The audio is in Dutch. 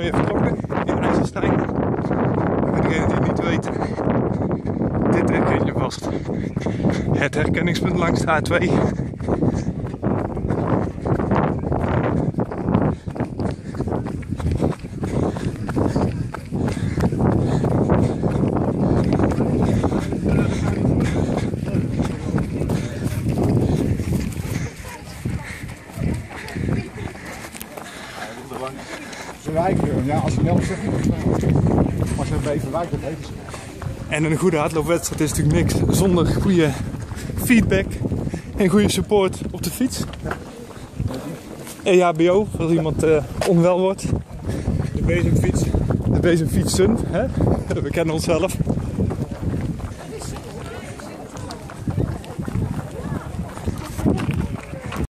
weer vertrokken in IJsselstein. Voor degene die het niet weten, dit herken je vast. Het herkenningspunt langs de A2. Ja, als je melk zegt, als je bij Verwijk, dat weten ze. En een goede hardloopwedstrijd is natuurlijk niks zonder goede feedback en goede support op de fiets. EHBO, als iemand eh, onwel wordt. De bezemfiets. De bezemfietsen, hè? we kennen onszelf.